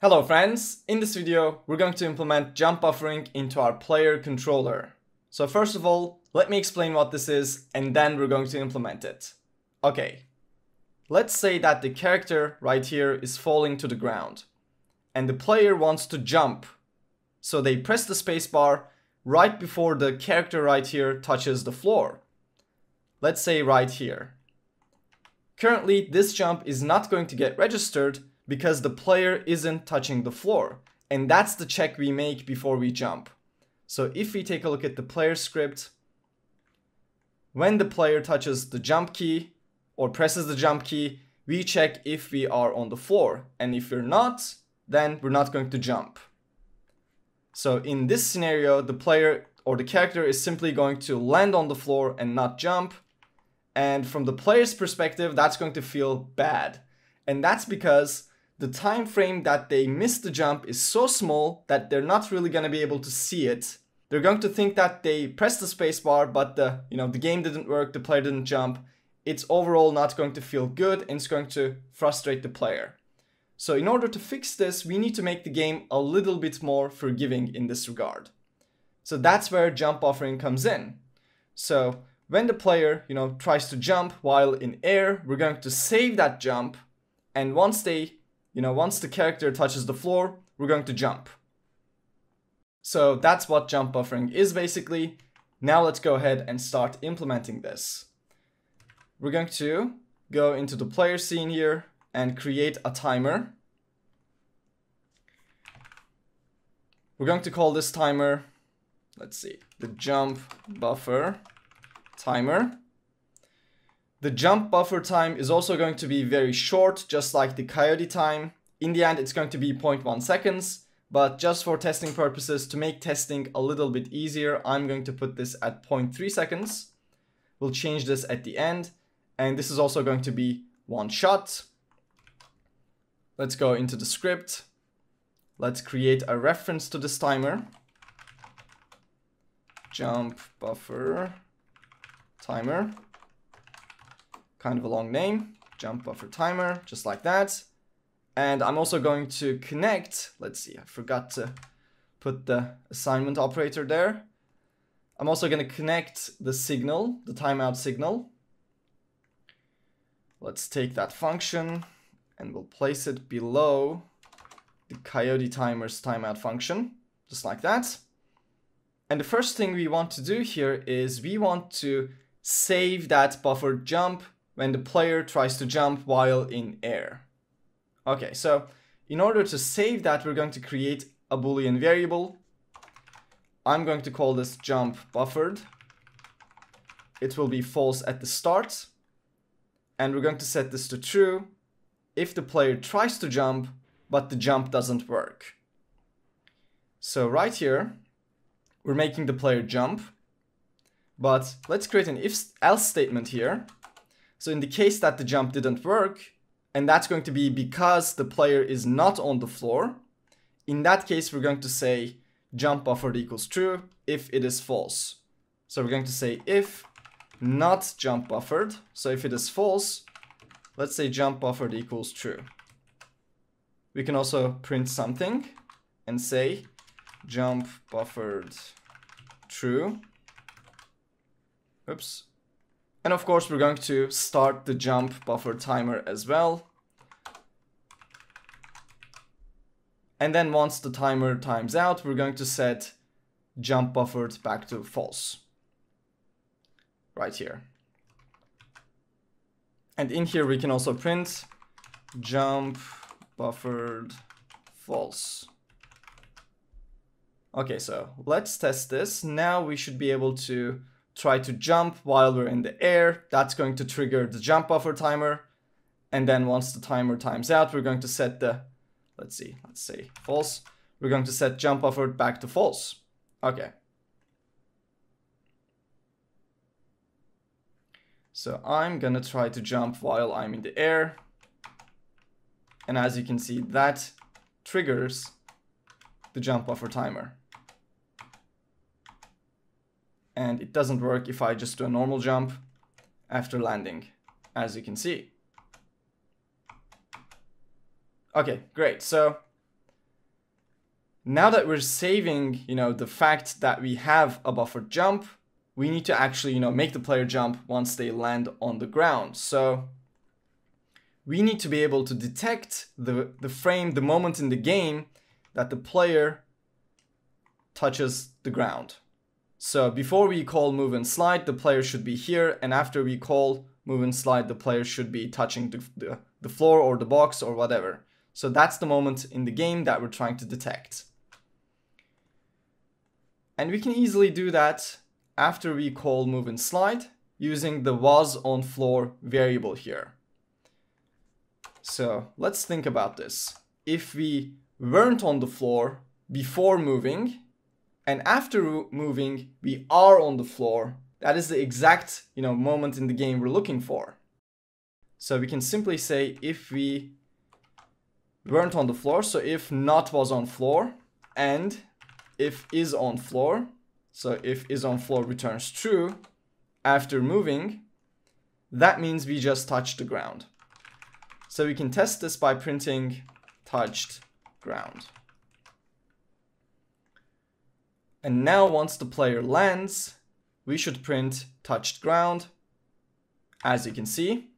Hello friends, in this video we're going to implement jump buffering into our player controller. So first of all, let me explain what this is and then we're going to implement it. Okay, let's say that the character right here is falling to the ground and the player wants to jump. So they press the spacebar right before the character right here touches the floor. Let's say right here. Currently this jump is not going to get registered because the player isn't touching the floor. And that's the check we make before we jump. So if we take a look at the player script, when the player touches the jump key or presses the jump key, we check if we are on the floor. And if we're not, then we're not going to jump. So in this scenario, the player or the character is simply going to land on the floor and not jump. And from the player's perspective, that's going to feel bad. And that's because the time frame that they miss the jump is so small that they're not really going to be able to see it. They're going to think that they pressed the spacebar, but the you know the game didn't work, the player didn't jump. It's overall not going to feel good and it's going to frustrate the player. So in order to fix this, we need to make the game a little bit more forgiving in this regard. So that's where jump buffering comes in. So when the player, you know, tries to jump while in air, we're going to save that jump. And once they you know, once the character touches the floor, we're going to jump. So that's what jump buffering is basically. Now let's go ahead and start implementing this. We're going to go into the player scene here and create a timer. We're going to call this timer, let's see, the jump buffer timer. The jump buffer time is also going to be very short, just like the coyote time. In the end, it's going to be 0.1 seconds, but just for testing purposes, to make testing a little bit easier, I'm going to put this at 0.3 seconds. We'll change this at the end, and this is also going to be one shot. Let's go into the script. Let's create a reference to this timer. Jump buffer timer kind of a long name, jump buffer timer, just like that. And I'm also going to connect, let's see, I forgot to put the assignment operator there. I'm also going to connect the signal, the timeout signal. Let's take that function and we'll place it below the coyote timer's timeout function, just like that. And the first thing we want to do here is we want to save that buffer jump when the player tries to jump while in air. Okay, so in order to save that, we're going to create a boolean variable. I'm going to call this jump buffered. It will be false at the start. And we're going to set this to true if the player tries to jump, but the jump doesn't work. So right here, we're making the player jump. But let's create an if else statement here so in the case that the jump didn't work, and that's going to be because the player is not on the floor, in that case we're going to say jump buffered equals true if it is false. So we're going to say if not jump buffered, so if it is false, let's say jump buffered equals true. We can also print something and say jump buffered true. Oops, and of course, we're going to start the jump buffer timer as well. And then once the timer times out, we're going to set jump buffered back to false. Right here. And in here, we can also print jump buffered false. Okay, so let's test this. Now we should be able to try to jump while we're in the air. That's going to trigger the jump buffer timer. And then once the timer times out, we're going to set the, let's see, let's say false. We're going to set jump buffer back to false. Okay. So I'm gonna try to jump while I'm in the air. And as you can see, that triggers the jump buffer timer and it doesn't work if I just do a normal jump after landing, as you can see. Okay, great. So Now that we're saving, you know, the fact that we have a buffered jump, we need to actually, you know, make the player jump once they land on the ground. So we need to be able to detect the, the frame, the moment in the game that the player touches the ground. So before we call move and slide, the player should be here. And after we call move and slide, the player should be touching the, the, the floor or the box or whatever. So that's the moment in the game that we're trying to detect. And we can easily do that after we call move and slide using the was on floor variable here. So let's think about this. If we weren't on the floor before moving and after moving we are on the floor, that is the exact you know moment in the game we're looking for. So we can simply say if we weren't on the floor, so if not was on floor and if is on floor, so if is on floor returns true after moving, that means we just touched the ground. So we can test this by printing touched ground. And now once the player lands, we should print touched ground. As you can see,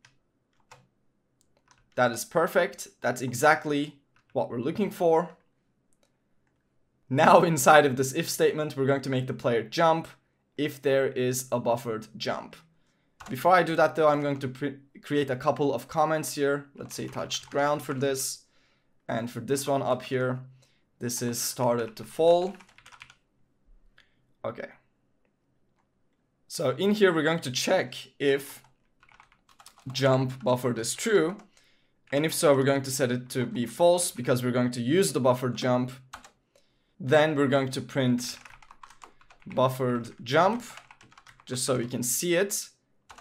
that is perfect. That's exactly what we're looking for. Now inside of this if statement, we're going to make the player jump if there is a buffered jump. Before I do that though, I'm going to create a couple of comments here. Let's say touched ground for this. And for this one up here, this is started to fall. Okay. So in here, we're going to check if jump buffered is true. And if so, we're going to set it to be false because we're going to use the buffered jump then we're going to print buffered jump, just so we can see it.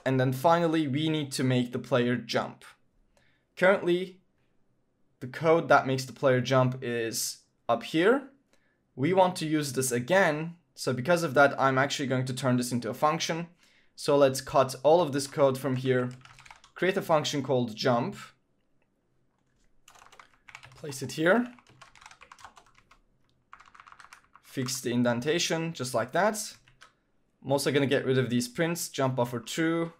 And then finally, we need to make the player jump. Currently, the code that makes the player jump is up here. We want to use this again. So because of that, I'm actually going to turn this into a function. So let's cut all of this code from here, create a function called jump, place it here, fix the indentation just like that. I'm also going to get rid of these prints, jump buffer true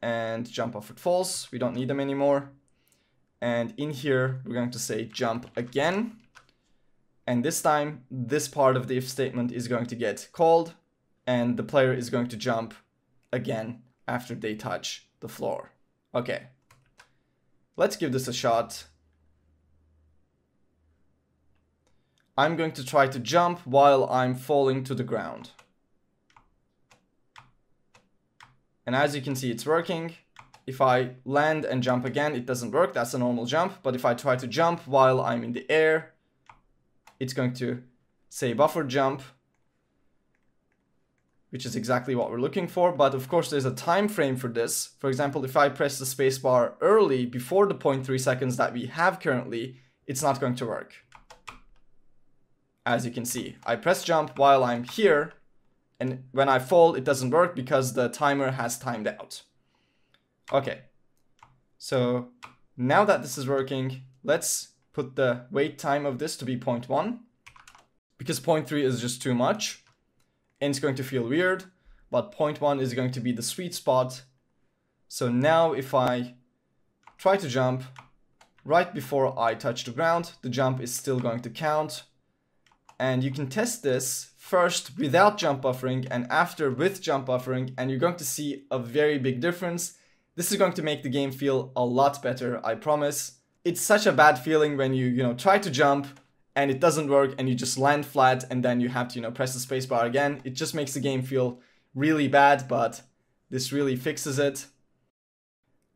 and jump buffer false. We don't need them anymore. And in here, we're going to say jump again. And this time, this part of the if statement is going to get called and the player is going to jump again after they touch the floor. Okay, let's give this a shot. I'm going to try to jump while I'm falling to the ground. And as you can see, it's working. If I land and jump again, it doesn't work. That's a normal jump. But if I try to jump while I'm in the air, it's going to say buffer jump, which is exactly what we're looking for. But of course, there's a time frame for this. For example, if I press the spacebar early before the 0.3 seconds that we have currently, it's not going to work as you can see. I press jump while I'm here, and when I fall, it doesn't work because the timer has timed out. Okay, so now that this is working, let's put the wait time of this to be 0.1, because 0.3 is just too much, and it's going to feel weird, but 0.1 is going to be the sweet spot. So now if I try to jump, right before I touch the ground, the jump is still going to count, and you can test this first without jump buffering and after with jump buffering and you're going to see a very big difference. This is going to make the game feel a lot better, I promise. It's such a bad feeling when you, you know, try to jump and it doesn't work and you just land flat and then you have to, you know, press the spacebar again. It just makes the game feel really bad, but this really fixes it.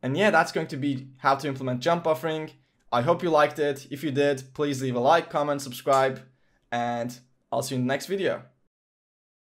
And yeah, that's going to be how to implement jump buffering. I hope you liked it. If you did, please leave a like, comment, subscribe and I'll see you in the next video.